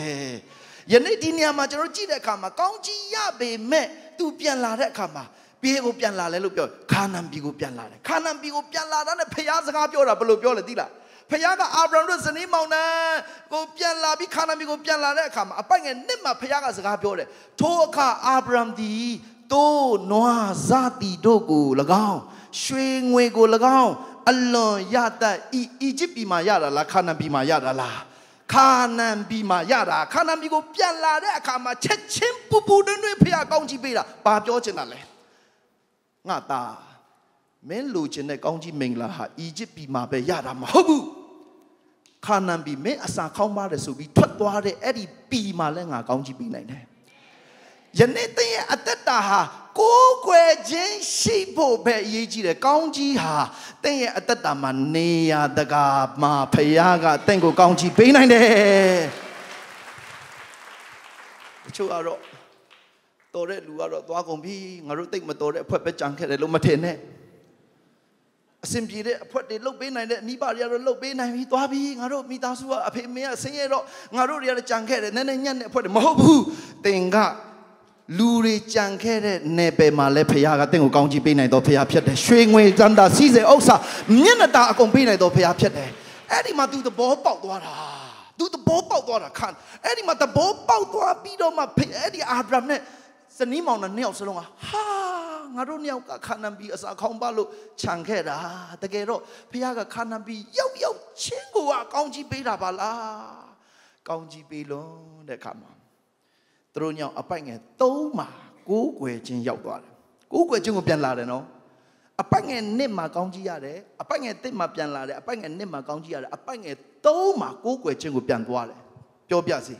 ယနေ့ဒီနေရာမှာကျွန်တော်ကြည့်တဲ့အခါမှာကောင်းကြီးရပေမဲ့ तू ပြန်လာတဲ့အခါမှာပြေကိုပြန်လာလဲလို့ပြောခါနန်ပြည်ကိုပြန်လာတယ်ခါနန်ပြည်ကိုပြန်လာတာနဲ့ဖခင်စကားပြောတာဘယ်လိုပြောလဲသိလား ဖခင်ကအာဗြဟံတို့ဇနီးမောင်နှံကိုပြန်လာပြီးခါနာမီကိုပြန်လာတဲ့အခါမှာအပိုက်ငယ်နှစ်မှာဖခင်ကစကားပြောတယ်ထိုအခါအာဗြဟံသည်တိုးနွားဇာတိတို့ကို၎င်းရွှေငွေကို၎င်းအလွန်ရတတ်ဤအီဂျစ်ပြည်မှာရတာလားခါနာပြည်မှာရတာလားခါနန်ပြည်မှာရတာခါနန်ပြည်ကိုပြန်လာတဲ့အခါမှာချက်ချင်းပူပူတွန်းတွန်းဖခင်ကောင်းကြီးပေးတာဘာပြောချင်တာလဲငါသားမင်းလိုချင်တဲ့ကောင်းကြီးမင်္ဂလာဟာအီဂျစ်ပြည်မှာပဲရတာမဟုတ်ဘူး ခါနန်ပြည်မင်းအစာခေါင်းပါတယ်ဆိုပြီးထွက်သွားတဲ့အဲ့ဒီပြည်မှာလည်းငါကောင်းကြီးပေးနိုင်တယ်ယနေ့သင်ရဲ့အသက်တာဟာကိုးကွယ်ခြင်းရှိဖို့ပဲအရေးကြီးတယ်ကောင်းကြီးဟာသင်ရဲ့အသက်တာမှာနေရတကာမှာဖခင်ကသင်ကိုကောင်းကြီးပေးနိုင်တယ်တချို့ကတော့တော်တဲ့လူကတော့သွားကုန်ပြီငါတို့တိတ်မတော်တဲ့အဖွဲပဲကြံခဲ့တယ်လို့မထင်နဲ့ အစဉ်ပြေတဲ့အဖွဲတွေလုတ်ပေးနိုင်တဲ့မိဘတွေကတော့လုတ်ပေးနိုင်ပြီသွားပြီငါတို့မိသားစုကအဖေမင်းကဆင်းရဲတော့ငါတို့တွေကတော့ကြံခဲ့တယ်နည်းနည်းညံ့တဲ့အဖွဲတွေမဟုတ်ဘူးတင်ကလူတွေကြံခဲ့တဲ့နယ်ပယ်မှာလဲဖခင်ကတင့်ကိုကောင်းကြီးပေးနိုင်တော့ဖခင်ဖြစ်တယ်ရွှေငွေစန္ဒာစီးစေဥစ္စာမျက်နှာตาအကုန်ပေးနိုင်တော့ဖခင်ဖြစ်တယ်အဲ့ဒီမှာသူသဘောပေါက်သွားတာသူသဘောပေါက်သွားတာခန့်အဲ့ဒီမှာသဘောပေါက်သွားပြီးတော့မှအဲ့ဒီအာဗြဟံနဲ့ ဇနီးမောင်နှံနှစ်ယောက်စလုံးကဟာငါတို့နှစ်ယောက်ကခါနန်ပြီးအစာခေါင်းပါလို့ခြံခဲ့တာတကယ်တော့ဖခင်ကခါနန်ပြီးရောက်ရောက်ချင်းကိုကကောင်းကြီးပေးတာပါလားကောင်းကြီးပေးလို့တဲ့ခါမှာသူတို့ညောင်အပိုက်ငယ်၃မှာကိုးကွယ်ခြင်းရောက်သွားတယ်ကိုးကွယ်ခြင်းကိုပြန်လာတယ်နော်အပိုက်ငယ်နှစ်မှာကောင်းကြီးရတယ်အပိုက်ငယ်တစ်မှာပြန်လာတယ်အပိုက်ငယ်နှစ်မှာကောင်းကြီးရတယ်အပိုက်ငယ်၃မှာကိုးကွယ်ခြင်းကိုပြန်သွားတယ်ပြောပြစီ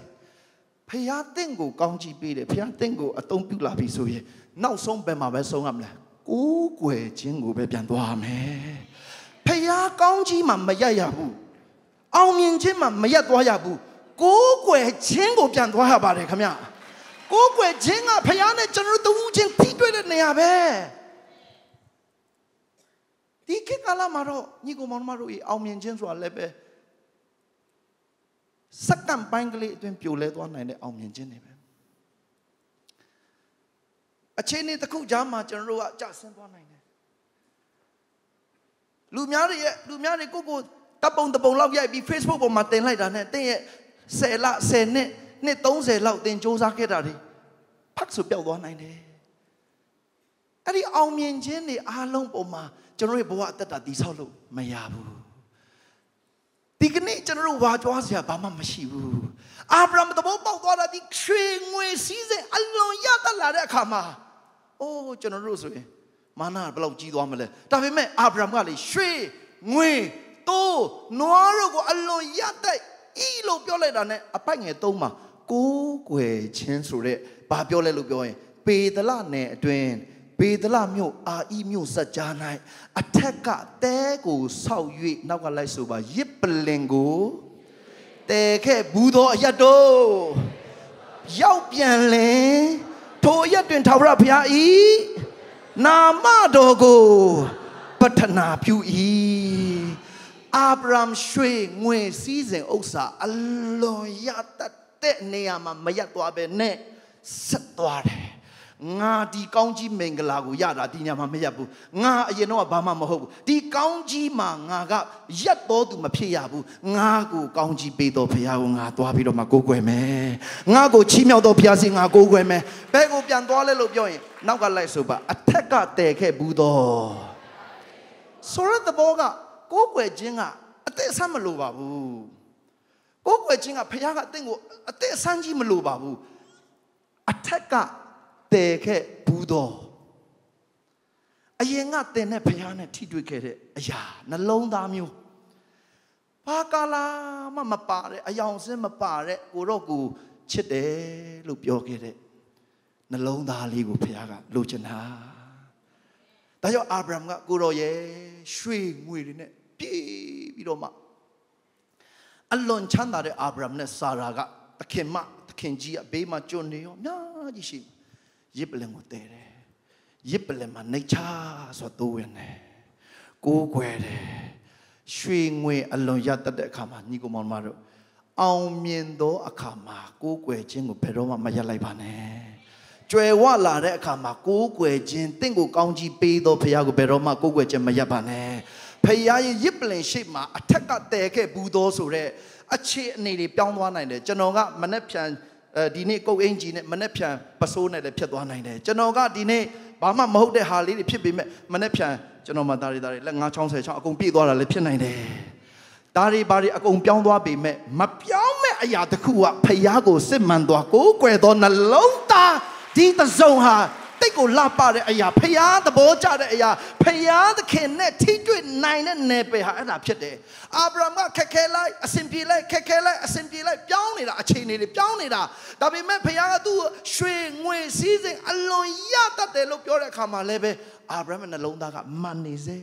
ဖះတင့်ကိုကောင်းကြီးပေးတယ်ဖះတင့်ကိုအသုံးပြုလာပြီဆိုရင်နောက်ဆုံးဘယ်မှာပဲဆုံးရမလဲကိုးကွယ်ခြင်းကိုပဲပြန်သွားမယ်ဖះကောင်းကြီးမှာမရရဘူးအောင်မြင်ခြင်းမှာမရသွားရဘူးကိုးကွယ်ခြင်းကိုပြန်သွားရပါတယ်ခင်ဗျာကိုးကွယ်ခြင်းကဖခင်နဲ့ကျွန်တော်တို့တူးချင်းပြီးတွေ့တဲ့နေရာပဲဒီခေတ်ကာလမှာတော့ညီကောင်မောင်မတို့အောင်မြင်ခြင်းဆိုတာလည်းပဲ စက္ကန့်ပိုင်းကလေးအတွင်းပြိုလဲသွားနိုင်တဲ့အောင်မြင်ခြင်းတွေပဲအချိန်လေးတစ်ခုကြားမှာကျွန်တော်တို့ကကြဆင်းသွားနိုင်တယ်လူများတွေရဲ့လူများတွေကိုကိုတပ်ပုံတပုံလောက်ရိုက်ပြီး Facebook ပေါ်မှာတင်လိုက်တာနဲ့တင်းရဲ့10လ10နှစ်နှစ်30လောက်တင်စူးစမ်းခဲ့တာတွေဖတ်ဆိုပျောက်သွားနိုင်တယ်အဲ့ဒီအောင်မြင်ခြင်းတွေအားလုံးပုံမှာကျွန်တော်ရဲ့ဘဝအသက်တာတည်ဆောက်လို့မရဘူးဒီက နေ့ကျွန်တော်တို့ဝါကြွားစရာဘာမှမရှိဘူးအာဗြဟံသဘောပေါက်သွားတာဒီရွှေငွေစည်းစိမ်အလွန်ရတတ်လာတဲ့အခါမှာအိုးကျွန်တော်တို့ဆိုရင်မာနဘယ်လောက်ကြီးသွားမလဲဒါပေမဲ့အာဗြဟံကလေရွှေငွေတိုးနွားတို့ကိုအလွန်ရတတ်ဤလို့ပြောလိုက်တာ ਨੇ အပိုက်ငယ်သုံးမှာကိုးကွယ်ခြင်းဆိုတဲ့ဘာပြောလဲလို့ပြောရင်ပေဒလနယ်အတွင်း ပေဒလမြို့အာဤမြို့စัจ जा ၌အထက်ကတဲကိုဆောက်၍နောက်ကလိုက်ဆိုပါရစ်ပလင်ကိုတဲခဲ့ဘူးသောအရတ်တို့ရောက်ပြန်လင်ထိုရက်တွင်ထာဝရဘုရားဤနာမတော်ကိုပတ္ထနာပြု၏အာဗြဟံရွှေငွေစည်းစိမ်ဥစ္စာအလွန်ရတတ်တဲ့နေရာမှာမရက်သွားပဲနဲ့ဆက်သွားတယ် ငါဒီကောင်းကြီးမင်္ဂလာကိုရတာဒီညမှာမရက်ဘူးငါအရင်တော့ဘာမှမဟုတ်ဘူးဒီကောင်းကြီးမှာငါကရက်တော်သူမဖြစ်ရဘူးငါကိုကောင်းကြီးပေးတော်ဘုရားကိုငါသွားပြီးတော့မှကိုးကွယ်မယ်ငါကိုချီးမြှောက်တော်ဘုရားစီငါကိုးကွယ်မယ်ဘဲကိုပြန်သွားလဲလို့ပြောရင်နောက်ကလိုက်ဆိုပါအထက်ကတည်ခဲ့ဘူးတော့ဆိုရတဲ့ဘောကကိုးကွယ်ခြင်းကအသက်ဆမ်းမလိုပါဘူးကိုးကွယ်ခြင်းကဖခင်ကအသင်ကိုအသက်ဆမ်းကြီးမလိုပါဘူးအထက်က တည်ခဲ့ဘူးတော့အရင်ကတင်တဲ့ဖခင်နဲ့ထိတွေ့ခဲ့တဲ့အရာနှလုံးသားမျိုးဘာကာလာမှမပါတဲ့အယောင်စင်းမပါတဲ့ကိုတော့ကိုချစ်တယ်လို့ပြောခဲ့တဲ့နှလုံးသားလေးကိုဖခင်ကလိုချင်တာဒါကြောင့်အာဗြဟံကကိုတော်ရဲ့ရွှေငွေတွေနဲ့ပြေးပြီးတော့မှအလွန်ချမ်းသာတဲ့အာဗြဟံနဲ့ဆာရာကသခင်မသခင်ကြီးကဘေးမှာကျွနေရောအများကြီးရှိ ရစ်ပလင်ကိုတဲတယ်ရစ်ပလင်မှာနေချဆိုတော့ဝင်တယ်ကိုးကွယ်တယ်ရွှေငွေအလွန်ရတတ်တဲ့အခါမှာညီကောင်မောင်မတို့အောင်မြင်သောအခါမှာကိုးကွယ်ခြင်းကိုဘယ်တော့မှမရပ်လိုက်ပါနဲ့ကြွယ်ဝလာတဲ့အခါမှာကိုးကွယ်ခြင်းတင့်ကိုကောင်းကြီးပေးသောဘုရားကိုဘယ်တော့မှကိုးကွယ်ခြင်းမရပ်ပါနဲ့ဖခင်ရဲ့ရစ်ပလင်ရှိမှာအထက်ကတည်ခဲ့ဘူးသောဆိုတဲ့အခြေအနေတွေပြောင်းသွားနိုင်တယ်ကျွန်တော်ကမနေ့ဖြန်အဲ ဒီနေ့ကုတ်အင်ဂျီနဲ့မနေ့ဖြန်ပစိုးနဲ့လည်းဖြစ်သွားနိုင်တယ်ကျွန်တော်ကဒီနေ့ဘာမှမဟုတ်တဲ့ဟာလေးတွေဖြစ်ပေမဲ့မနေ့ဖြန်ကျွန်တော်မှဒါတွေဒါတွေလက်960ချောင်းအကုန်ပြည့်သွားတာလည်းဖြစ်နိုင်တယ်ဒါတွေဘာတွေအကုန်ပြောင်းသွားပေမဲ့မပြောင်းမဲ့အရာတစ်ခုကဖျားကိုစစ်မှန်သွားကိုးကွယ်သောနှလုံးသားဒီသစုံဟာ တိတ်ကိုလှပတဲ့အရာဖျားသဘောကျတဲ့အရာဖျားသခင်နဲ့ထိတွေ့နိုင်တဲ့နယ်ပယ်ဟာအဲ့ဒါဖြစ်တယ်အာဗြဟံကခက်ခဲလိုက်အစဉ်ပြေလိုက်ခက်ခဲလိုက်အစဉ်ပြေလိုက်ပြောင်းနေတာအခြေအနေတွေပြောင်းနေတာဒါပေမဲ့ဖျားကသူ့ရွှေငွေစည်းစိမ်အလွန်ရတတ်တယ်လို့ပြောတဲ့အခါမှာလည်းပဲအာဗြဟံရဲ့နှလုံးသားကမှန်နေစေ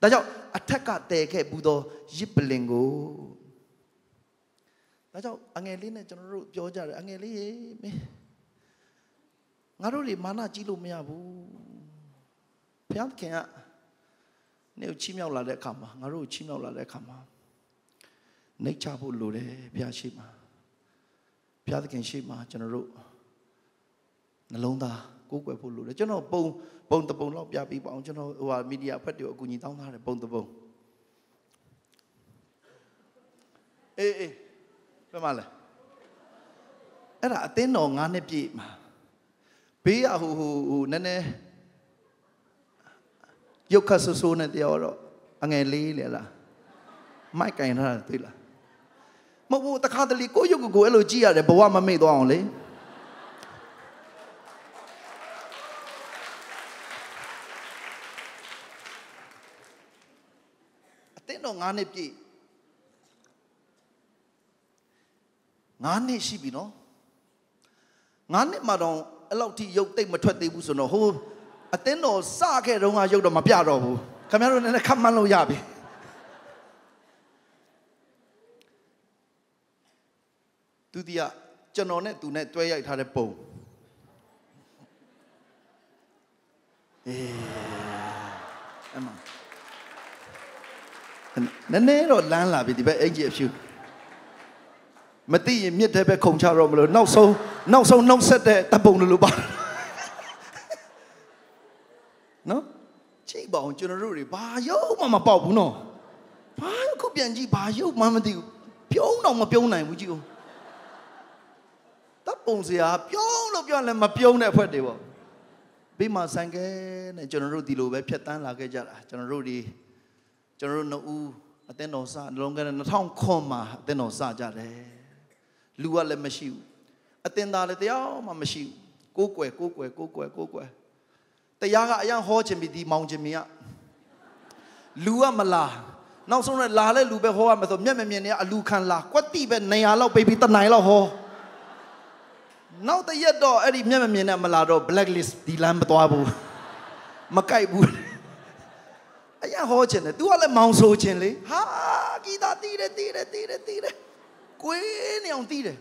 ဒါကြောင့်အထက်ကတည်ခဲ့ဘူးသောရစ်ပလင်ကိုဒါကြောင့်အငယ်လေးနဲ့ကျွန်တော်တို့ပြောကြတယ်အငယ်လေးရေမင်း ငါတို့တွေမာနကြီးလို့မရဘူးဘုရားခင်ကနေကိုချီးမြှောက်လာတဲ့အခါမှာငါတို့ကိုချီးမြှောက်လာတဲ့အခါမှာနှိတ်ချဖို့လိုတယ်ဘုရားရှိမှာဘုရားသခင်ရှိမှာကျွန်တော်တို့နှလုံးသားကိုးကွယ်ဖို့လိုတယ်ကျွန်တော်ပုံပုံတပုံလောက်ပြပြီးပါအောင်ကျွန်တော်ဟိုဟာမီဒီယာဖက်တွေကိုအကူအညီတောင်းထားတယ်ပုံတပုံအေးအေးဘယ်မှာလဲအဲ့ဒါအသင်းတော်9နှစ်ပြည့်မှာ ဘေးကဟိုဟိုဟိုနည်းနည်းရုပ်ခတ်ဆူဆူနဲ့တယောက်တော့အငယ်လေးလေလားမိုက်ကင်ထားတာတွေ့လားမဟုတ်ဘူးတခါတလေကိုရုပ်ကိုကိုအဲ့လိုကြည့်ရတယ်ဘဝမမေ့သွားအောင်လေအတင်းတော့9နှစ်ပြည့်9နှစ်ရှိပြီနော်9နှစ်မှတော့ အဲ့လောက်ထိရုပ်တိတ်မထွက်သေးဘူးဆိုတော့ဟိုအတင်းတော်စခဲ့တုန်းကရုပ်တော့မပြတော့ဘူးခင်ဗျားတို့လည်းခတ်မှန်းလို့ရပြီဒုတိယကျွန်တော်နဲ့သူနဲ့တွဲရိုက်ထားတဲ့ပုံအေးအမနည်းနည်းတော့လမ်းလာပြီဒီဘက်အင်ကြီးအဖြူ မသိရင်မြစ်တဲ့ဘက်ခုံချတော့မလို့နောက်ဆုံးနောက်ဆုံးနှုတ်ဆက်တဲ့တပုံလိုပါနော်ချိတ်ပါအောင်ကျွန်တော်တို့တွေဘာရုပ်မှမပေါက်ဘူးနော်ဘာခုပြန်ကြည့်ဘာရုပ်မှမသိဘူးပြုံးတော့မပြုံးနိုင်ဘူးကြည့်ဦးတပ်ပုံစရာပြုံးလို့ပြောလည်းမပြုံးတဲ့အဖွဲတွေပေါ့ဘေးမှာဆိုင်ကဲနဲ့ကျွန်တော်တို့ဒီလိုပဲဖြတ်တန်းလာခဲ့ကြတာကျွန်တော်တို့ဒီကျွန်တော်တို့နှစ်ဦးအသင်းတော်စလုံးက2000ခွန်မှာအသင်းတော်စကြတယ် လူကလည်းမရှိဘူးအသင်သားလည်းတရားမှမရှိဘူးကိုးကွယ်ကိုးကွယ်ကိုးကွယ်ကိုးကွယ်တရားကအရင်ဟောခြင်းပြီးဒီမောင်ခြင်းမီကလူကမလာနောက်ဆုံးနဲ့လာလဲလူပဲဟောရမယ်ဆိုမျက်မမြင်နေအလူခံလာကွက်တိပဲနေရာလောက်ပေးပြီးတနိုင်လောက်ဟောနောက်တရက်တော့အဲ့ဒီမျက်မမြင်နဲ့မလာတော့ blacklist ဒီလမ်းမသွားဘူးမကြိုက်ဘူးအရင်ဟောခြင်းတယ် तू ကလည်းမောင်ဆိုခြင်းလေဟာဂီတာတီးတယ်တီးတယ်တီးတယ်တီးတယ် ကွေးနေအောင်တီးတယ်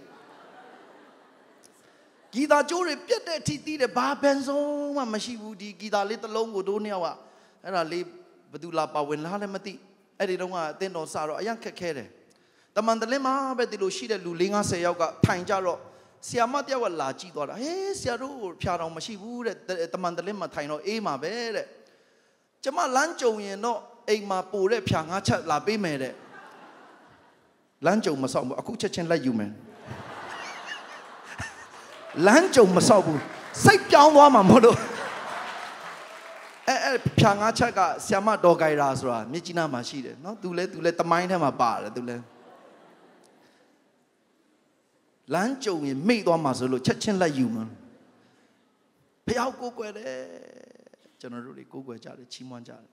ဂီတာကျိုးတွေပြက်တဲ့အထိတီးတယ်ဘာဘန်ဆုံးမှမရှိဘူးဒီဂီတာလေးတစ်လုံးကိုတို့နှစ်ယောက်ကအဲ့ဒါလေးဘသူလာပါဝင်လားလည်းမသိအဲ့ဒီတော့ကအတင်းတော်စတော့အရင်ခက်ခဲတယ်တမန်တလင်းမှာပဲဒီလိုရှိတဲ့လူ50ယောက်ကထိုင်ကြတော့ဆီယာမတယောက်ကလာကြည့်သွားတာဟေးဆီယာတို့ဖြာတော်မရှိဘူးတဲ့တမန်တလင်းမှာထိုင်တော့အေးမှာပဲတဲ့ကျမလမ်းကြုံရင်တော့အိမ်မှာပို့တဲ့ဖြာငါးချက်လာပေးမယ်တဲ့ လမ်းကြုံမဆောင်ဘူးအခုချက်ချင်းလက်ယူမယ်လမ်းကြုံမဆောက်ဘူးစိတ်ပြောင်းသွားမှာမဟုတ်လို့အဲအဲဖြာငါးချက်ကဆီယမတော်ဂိုင်ရာဆိုတာမြစ်ကြီးနားမှာရှိတယ်နော်သူလဲသူလဲတမိုင်းထဲမှာပါတယ်သူလဲလမ်းကြုံရင်မိတ်သွားမှာဆိုလို့ချက်ချင်းလက်ယူမှာဖျောက်ကိုကွယ်တယ်ကျွန်တော်တို့တွေကိုကွယ်ကြတယ်ချီးမွမ်းကြတယ်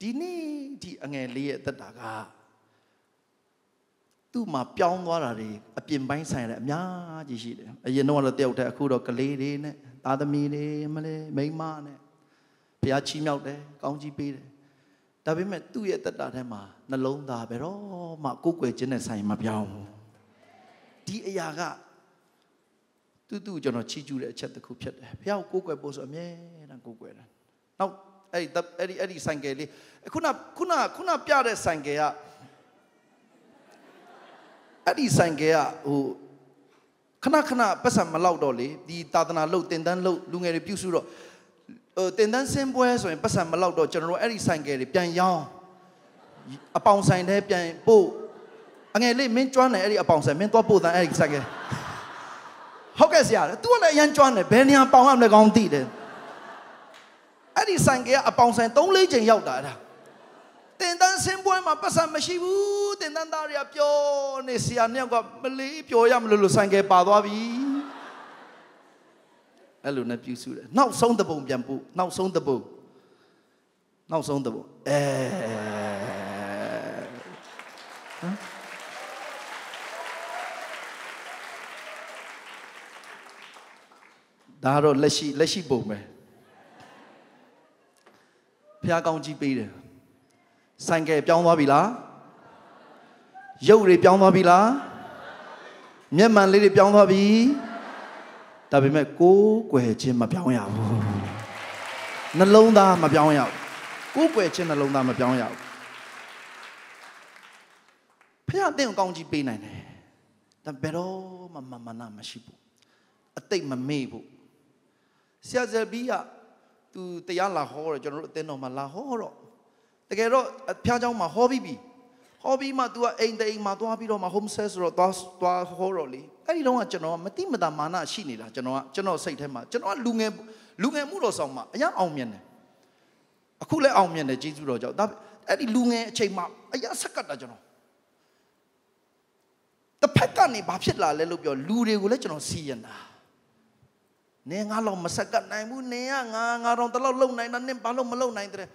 ဒီနေ့ဒီအငယ်လေးရဲ့သက်တာက သူ့မှာပြောင်းသွားတာတွေအပြင်ပိုင်းဆိုင်ရတယ်အများကြီးရှိတယ်အရင်တော့တော့တယောက်တည်းအခုတော့ကလေးတွေနဲ့သားသမီးတွေမလေးမိန်းမနဲ့ဘုရားချီးမြှောက်တယ်ကောင်းကြီးပေးတယ်ဒါပေမဲ့သူ့ရဲ့တက်တာထဲမှာနှလုံးသားပဲတော့မှကိုယ်ွယ်ခြင်းနဲ့ဆိုင်မပြောင်းဘူးဒီအရာကတူတူကျွန်တော်ချီးကျူးတဲ့အချက်တစ်ခုဖြစ်တယ်ဘုရားကိုကိုယ်ွယ်ဖို့ဆိုအမြဲတမ်းကိုယ်ွယ်တယ်နောက်အဲ့ဒီအဲ့ဒီအဲ့ဒီဆိုင်ကယ်လေးခုနခုနခုနပြတဲ့ဆိုင်ကယ်က အဲ့ဒီဆိုင်ကဲကဟိုခဏခဏပတ်စံမလောက်တော့လေဒီသာသနာလုတ်တင်တန်းလုတ်လူငယ်တွေပြုစုတော့ဟိုတင်တန်းစင်းပွဲဆိုရင်ပတ်စံမလောက်တော့ကျွန်တော်တို့အဲ့ဒီဆိုင်ကဲတွေပြန်ရောင်းအပေါင်ဆိုင်ထဲပြန်ပို့အငယ်လေးမင်းကျွမ်းတယ်အဲ့ဒီအပေါင်ဆိုင်မင်းသွားပို့တန်းအဲ့ဒီဆိုင်ကဲဟုတ်ကဲ့ဆရာ तू လည်းအရန်ကျွမ်းတယ်ဘယ်နေရာပေါင်ရမလဲကောင်းသိတယ်အဲ့ဒီဆိုင်ကဲကအပေါင်ဆိုင်၃၄ချိန်ရောက်တာအဲ့ဒါ တင်တန်းစင်းပွဲမှာပတ်စံမရှိဘူးတင်တန်းသားတွေကပြောနေဆရာနှစ်ယောက်ကမလေးပြောရမလို့လို့ဆိုင်ကယ်ပါသွားပြီအဲ့လိုနဲ့ပြုစုတယ်နောက်ဆုံးတပုံပြန်ပို့နောက်ဆုံးတပုံနောက်ဆုံးတပုံအဲဟမ်ဒါတော့လက်ရှိလက်ရှိပုံပဲဖះကောင်းကြီးပေးတယ် ဆိုင်ကယ်ပြောင်းသွားပြီလားရုပ်တွေပြောင်းသွားပြီလားမျက်မှန်လေးတွေပြောင်းသွားပြီဒါပေမဲ့ကိုးကွယ်ခြင်းမပြောင်းရဘူးနှလုံးသားမပြောင်းရဘူးကိုးကွယ်ခြင်းနှလုံးသားမပြောင်းရဘူးဖះအတင်းကောင်းကြီးပေးနိုင်တယ်ဒါဘယ်တော့မှမမနာမရှိဘူးအတိတ်မမေ့ဘူးဆရာဇယ်ဘီကသူတရားလာဟောတယ်ကျွန်တော်တို့အတင်းတော်မှာလာဟောတော့ တကယ်တော့ဖះเจ้าမှာဟောပြီးပြီဟောပြီးမှ तू ကအိမ်တိမ်မှာသွားပြီးတော့မှ home set ဆိုတော့သွားသွားဟောတော့လေအဲ့ဒီတော့ကကျွန်တော်ကမတိမတာမာနရှိနေတာကျွန်တော်ကကျွန်တော်စိတ်ထဲမှာကျွန်တော်ကလူငယ်လူငယ်မှုတော်ဆောင်မှာအရင်အောင်မြင်တယ်အခုလည်းအောင်မြင်တယ်ကျေးဇူးတော်ကြောင့်ဒါအဲ့ဒီလူငယ်အချိန်မှာအရင်ဆက်ကတ်တာကျွန်တော်တစ်ဖက်ကနေဘာဖြစ်လာလဲလို့ပြောလူတွေကိုလည်းကျွန်တော်စီရင်တာနင်ငါတော့မဆက်ကတ်နိုင်ဘူးနင်ကငါငါတော့တလောက်လုံနိုင်တာနင်ဘာလို့မလုံနိုင်တဲ့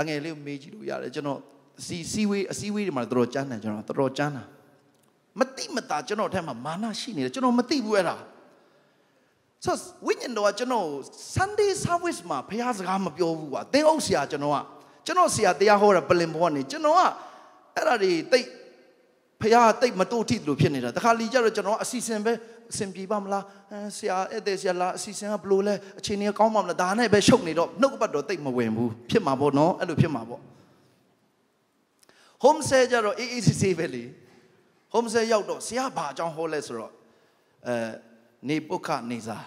အငယ်လေးကိုမေးကြည့်လို့ရတယ်ကျွန်တော်စီစီဝေးအစည်းဝေးတွေမှာတော်တော်ကြမ်းတယ်ကျွန်တော်တော်တော်ကြမ်းတာမတိမတာကျွန်တော်ထဲမှာမာနရှိနေတယ်ကျွန်တော်မသိဘူးအဲ့ဒါဆိုဝိညာဉ်တော်ကကျွန်တော် Sunday service မှာဖះစကားမပြောဘူးကွာသင်အုပ်ဆရာကျွန်တော်ကကျွန်တော်ဆရာတရားဟောတာပလင်ဘောကနေကျွန်တော်ကအဲ့ဒါတွေတိတ် ဖះတိတ်မတို့ထိလို့ဖြစ်နေတာတခါလီကြတော့ကျွန်တော်အစီအစဉ်ပဲအစဉ်ပြေပါမလားဆရာအဲ့တဲ့ဆရာလာအစီအစဉ်ကဘလို့လဲအချိန်ကြီးကောင်းပါမလားဒါနဲ့ပဲရှုပ်နေတော့နှုတ်ပတ်တော့တိတ်မဝင်ဘူးဖြစ်မှာပေါ့နော်အဲ့လိုဖြစ်မှာပေါ့ home stay ကြတော့အေးအေးဆေးဆေးပဲလေ home stay ရောက်တော့ဆရာဘာအကြောင်းဟောလဲဆိုတော့အဲနေပုခနေစာ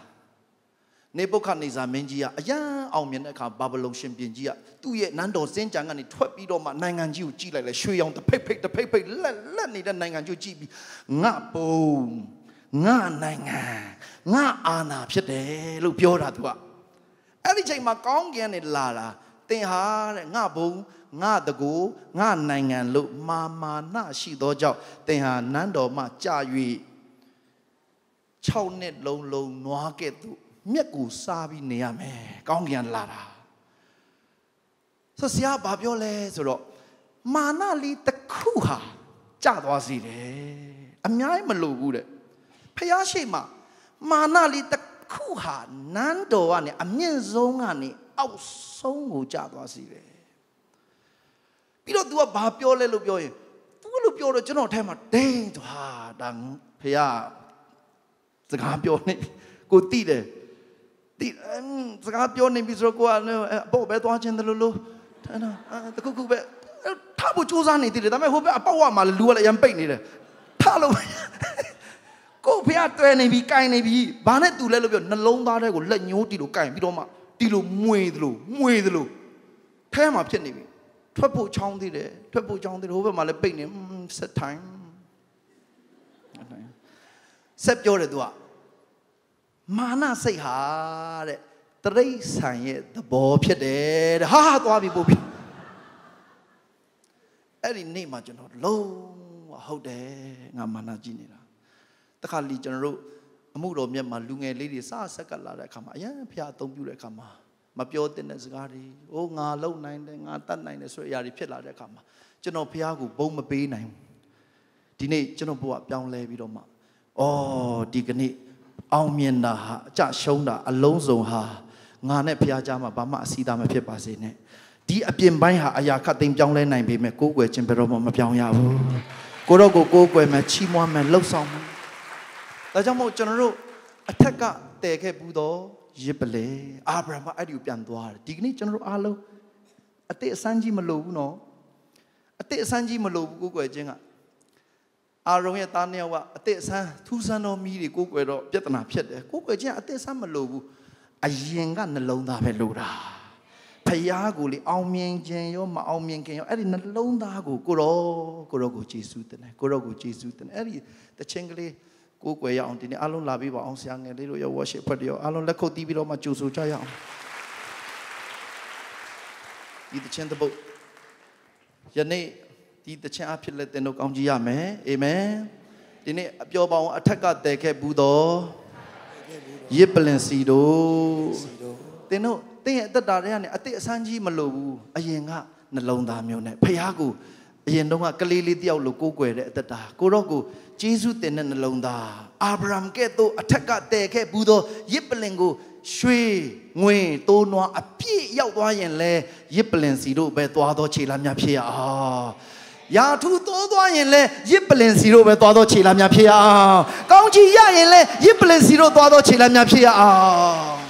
နေပုခနေစာမင်းကြီးကအရန်အောင်မြင်တဲ့အခါဘာဘလုံရှင်ပြင်ကြီးကသူ့ရဲ့နန်းတော်စင်ကြံကနေထွက်ပြီးတော့မှနိုင်ငံကြီးကိုကြည့်လိုက်လဲရွှေရောင်တစ်ဖိတ်ဖိတ်တစ်ဖိတ်ဖိတ်လက်လက်နေတဲ့နိုင်ငံကြီးကိုကြည့်ပြီးငါပုံငါနိုင်ငံငါအာဏာဖြစ်တယ်လို့ပြောတာသူကအဲ့ဒီချိန်မှာကောင်းကင်ကနေလာတာတင်ဟာတဲ့ငါဘုံငါတကူငါနိုင်ငံလို့မာမာနရှိသောကြောင့်တင်ဟာနန်းတော်မှကြာ၍6နှစ်လုံးလုံးနွားကဲ့သို့ မြက်ကိုစားပြီးနေရမယ်ကောင်းကင်လာတာဆိုဆရာဘာပြောလဲဆိုတော့မာနလေးတစ်ခုဟာကြာသွားစေတယ်အများကြီးမလိုဘူးတဲ့ဖះရှိမှမာနလေးတစ်ခုဟာနန်းတော်ကနေအမြင့်ဆုံးကနေအောက်ဆုံးကိုကြာသွားစေတယ်ပြီးတော့ तू ကဘာပြောလဲလို့ပြောရင် तू လို့ပြောတော့ကျွန်တော်ထဲမှာဒိန်းသွားဒါဖះစကားပြောနေကိုတိတယ် တိစကားပြောနေပြီဆိုတော့ကိုကအပေါ့ပဲသွားခြင်းတယ်လို့လို့တခုခုပဲထဖို့စူးစမ်းနေသေးတယ်ဒါပေမဲ့ဟိုဘက်အပေါ့ဝမှာလူကလည်းရမ်းပိတ်နေတယ်ထလို့ကိုဖះတွဲနေပြီကင်နေပြီဘာနဲ့တူလဲလို့ပြောနှလုံးသားထဲကိုလက်ညှိုးတီလို့ကင်ပြီးတော့မှတီလို့မွေသလိုမွေသလိုထဲမှာဖြစ်နေပြီထွက်ဖို့ချောင်းသေးတယ်ထွက်ဖို့ချောင်းသေးတယ်ဟိုဘက်မှာလည်းပိတ်နေဆက်ထိုင်ဆက်ပြောတယ်သူက မာနစိတ်ဟာတဲ့တရိษံရဲ့သဘောဖြစ်တယ်တဲ့ဟာသွားပြီပို့ပြီအဲ့ဒီနေ့မှာကျွန်တော်လုံးဝဟုတ်တယ်ငါမာနကြည့်နေတာတခါလီကျွန်တော်တို့အမှုတော်မြတ်မှာလူငယ်လေးတွေစဆက်ကလာတဲ့အခါမှာအရင်ဖျားအသုံးပြုတဲ့အခါမှာမပြောတဲ့စကားတွေဟိုငါလုံနိုင်တယ်ငါတတ်နိုင်တယ်ဆိုတဲ့အရာတွေဖြစ်လာတဲ့အခါမှာကျွန်တော်ဖျားကိုဘုံမပေးနိုင်ဘူးဒီနေ့ကျွန်တော်ဘုရားပြောင်းလဲပြီးတော့မှအော်ဒီကနေ့ အောင်မြင်တာဟာအကြရှုံးတာအလုံးစုံဟာငါနဲ့ဖျားကြားမှာဘာမှအစီအသားမဖြစ်ပါစေနဲ့ဒီအပြင်ပိုင်းဟာအရာခတ်သိမ်းပြောင်းလဲနိုင်ပေမဲ့ကိုယ်ွယ်ခြင်းဘယ်တော့မှမပြောင်းရဘူးကိုတော့ကိုကိုယ်ွယ်မယ်ချီးမွမ်းမယ်လှုပ်ဆောင်မယ်ဒါကြောင့်မို့ကျွန်တော်တို့အထက်ကတည်ခဲ့ဘူးတော့ရစ်ပလေအာဗြဟံကအဲ့ဒီကိုပြန်သွားတယ်ဒီကနေ့ကျွန်တော်တို့အားလုံးအတိတ်အစမ်းကြီးမလိုဘူးနော်အတိတ်အစမ်းကြီးမလိုဘူးကိုယ်ွယ်ခြင်းက အာရုံရဲ့သားနှစ်ယောက်ကအသက်ဆန်းထူးဆန်းသောမိတွေကိုကိုယ်ွယ်တော့ပြဿနာဖြစ်တယ်ကိုယ်ွယ်ချင်းအသက်ဆန်းမလို့ဘူးအရင်ကနှလုံးသားပဲလို့တာဖယားကိုလေအောင်မြင်ခြင်းရောမအောင်မြင်ခြင်းရောအဲ့ဒီနှလုံးသားကိုကိုရောကိုရောကိုယေရှုတင်တယ်ကိုရောကိုယေရှုတင်တယ်အဲ့ဒီတခြင်းကလေးကိုယ်ွယ်ရအောင်ဒီနေ့အားလုံးလာပြီးပါအောင်ဆရာငယ်လေးတို့ရော worship ဖတ်ရောအားလုံးလက်ခုပ်တီးပြီးတော့မှကြိုဆိုကြရအောင်ဒီတခြင်းတပုတ်ယနေ့ ဒီတခြင်းအဖြစ်လက်တင်တို့ကောင်းကြီးရမယ်အာမင်ဒီနေ့အပြောပေါင်းအထက်ကတည်ခဲ့ဘူးတော့ရစ်ပလင်စီတို့သင်တို့သင်ရဲ့အသက်တာတွေကနေအသက်အဆန်းကြီးမလို့ဘူးအရင်ကနှလုံးသားမျိုးနဲ့ဖခင်ကိုအရင်တုန်းကကလေးလေးတယောက်လိုကိုးကွယ်တဲ့အသက်တာကိုတော့ကိုဂျေစုတင်တဲ့နှလုံးသားအာဗြဟံကဲ့သို့အထက်ကတည်ခဲ့ဘူးသောရစ်ပလင်ကိုရွှေငွေတိုးနွားအပြည့်ရောက်သွားရင်လဲရစ်ပလင်စီတို့ပဲသွားသောခြေလမ်းများဖြစ်ရအောင် ရာထူးတိုးသွားရင်လဲရစ်ပလင်စီတို့ပဲသွားသောခြေလမ်းများဖြစ်ရအောင်ကောင်းချီးရရင်လဲရစ်ပလင်စီတို့သွားသောခြေလမ်းများဖြစ်ရအောင်